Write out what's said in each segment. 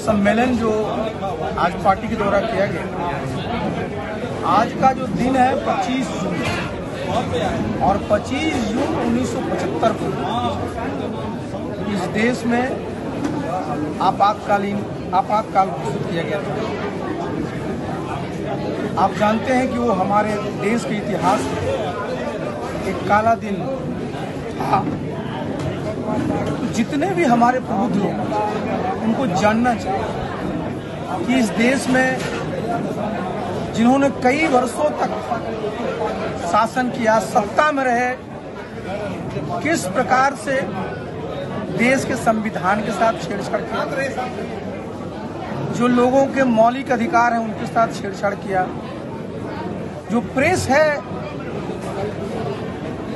सम्मेलन जो आज पार्टी के द्वारा किया गया। आज का जो दिन है 25 जून। और 25 जून 1975 को इस देश में आपातकालीन आपातकाल घोषित किया गया था। आप जानते हैं कि वो हमारे देश के इतिहास में एक काला दिन था। जितने भी हमारे प्रबुद्ध लोग उनको जानना चाहिए कि इस देश में जिन्होंने कई वर्षों तक शासन किया, सत्ता में रहे, किस प्रकार से देश के संविधान के साथ छेड़छाड़ किया? जो लोगों के मौलिक अधिकार हैं उनके साथ छेड़छाड़ किया। जो प्रेस है,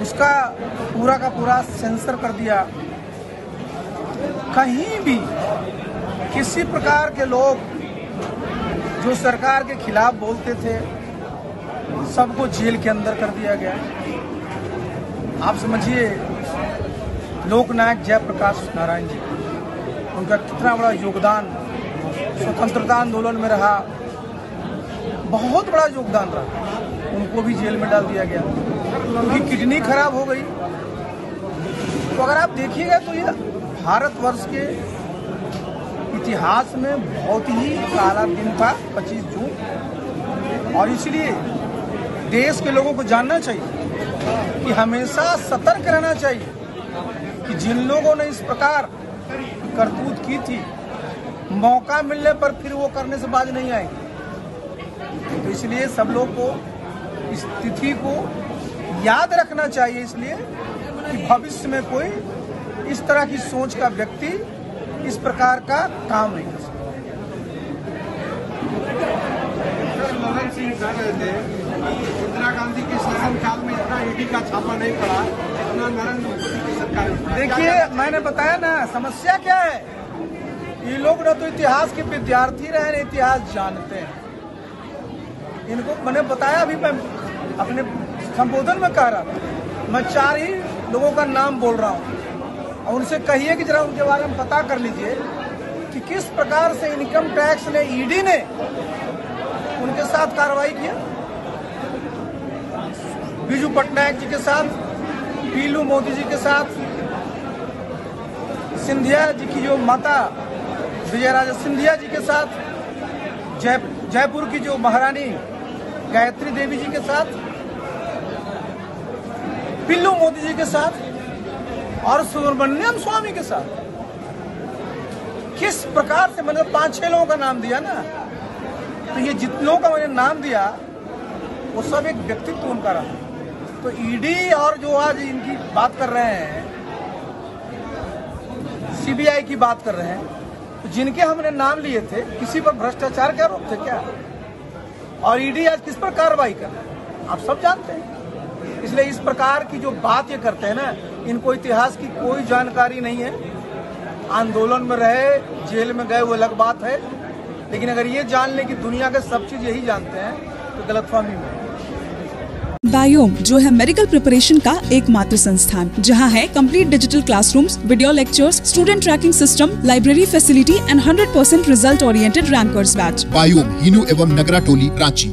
उसका पूरा का पूरा सेंसर कर दिया। कहीं भी किसी प्रकार के लोग जो सरकार के खिलाफ बोलते थे, सबको जेल के अंदर कर दिया गया। आप समझिए, लोकनायक जयप्रकाश नारायण जी, उनका कितना बड़ा योगदान, स्वतंत्रता आंदोलन में रहा। बहुत बड़ा योगदान रहा। उनको भी जेल में डाल दिया गया। उनकी किडनी खराब हो गई। तो अगर आप देखिएगा तो ये भारतवर्ष के इतिहास में बहुत ही काला दिन था 25 जून। और इसलिए देश के लोगों को जानना चाहिए कि हमेशा सतर्क रहना चाहिए कि जिन लोगों ने इस प्रकार करतूत की थी, मौका मिलने पर फिर वो करने से बाज नहीं आएँगे। तो इसलिए सब लोग को इस तिथि को याद रखना चाहिए, इसलिए कि भविष्य में कोई इस तरह की सोच का व्यक्ति इस प्रकार का काम नहीं कर सकता। ललन सिंह कह रहे थे इंदिरा गांधी के शासनकाल में इतना ईडी का छापा नहीं पड़ा इतना नरेंद्र मोदी की सरकार देखिए मैंने बताया ना समस्या क्या है? ये लोग ना तो इतिहास के विद्यार्थी रहे न इतिहास जानते हैं। इनको मैंने बताया अभी मैं अपने संबोधन में कह रहा था। मैं चार ही लोगों का नाम बोल रहा हूँ। और उनसे कहिए कि जरा उनके बारे में पता कर लीजिए कि किस प्रकार से इनकम टैक्स ने ईडी ने उनके साथ कार्रवाई किया बीजू पटनायक जी के साथ, पीलू मोदी जी के साथ, सिंधिया जी की जो माता विजय राजा सिंधिया जी के साथ, जय, जयपुर की जो महारानी गायत्री देवी जी के साथ, पिल्लू मोदी जी के साथ और सुब्रमण्यम स्वामी के साथ। किस प्रकार से मैंने पाँच, छह लोगों का नाम दिया ना? तो ये जितनों का मैंने नाम दिया, वो सब एक व्यक्तित्व उनका रहा। तो ईडी और जो आज इनकी बात कर रहे हैं सीबीआई की बात कर रहे हैं तो जिनके हमने नाम लिए थे, किसी पर भ्रष्टाचार के आरोप थे क्या? और ईडी आज किस पर कार्रवाई कर रहे हैं? आप सब जानते हैं। इसलिए इस प्रकार की जो बात ये करते हैं ना इनको इतिहास की कोई जानकारी नहीं है। आंदोलन में रहे जेल में गए वो अलग बात है। लेकिन अगर ये जान ले कि दुनिया के सब चीज़ यही जानते हैं तो गलतफहमी में। बायोम जो है मेडिकल प्रिपरेशन का एकमात्र संस्थान जहाँ है complete digital classrooms, video lectures, student tracking system library facility and 100% result oriented rankers batch biome Hinoo एवं नगरा टोली रांची।